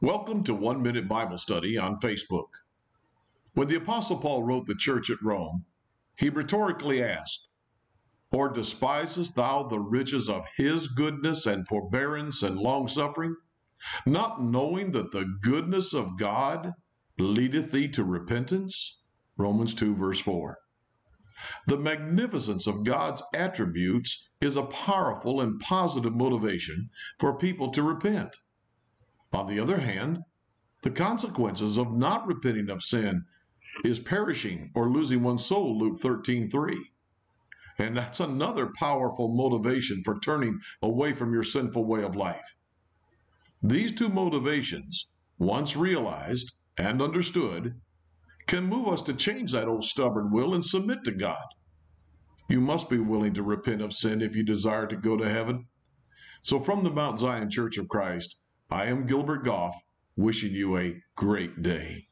Welcome to One Minute Bible Study on Facebook. When the Apostle Paul wrote the church at Rome, he rhetorically asked, Or despisest thou the riches of his goodness and forbearance and longsuffering, not knowing that the goodness of God leadeth thee to repentance? Romans 2, verse 4. The magnificence of God's attributes is a powerful and positive motivation for people to repent. On the other hand, the consequences of not repenting of sin is perishing or losing one's soul, Luke 13 3. And that's another powerful motivation for turning away from your sinful way of life. These two motivations, once realized and understood, can move us to change that old stubborn will and submit to God. You must be willing to repent of sin if you desire to go to heaven. So, from the Mount Zion Church of Christ, I am Gilbert Gough, wishing you a great day.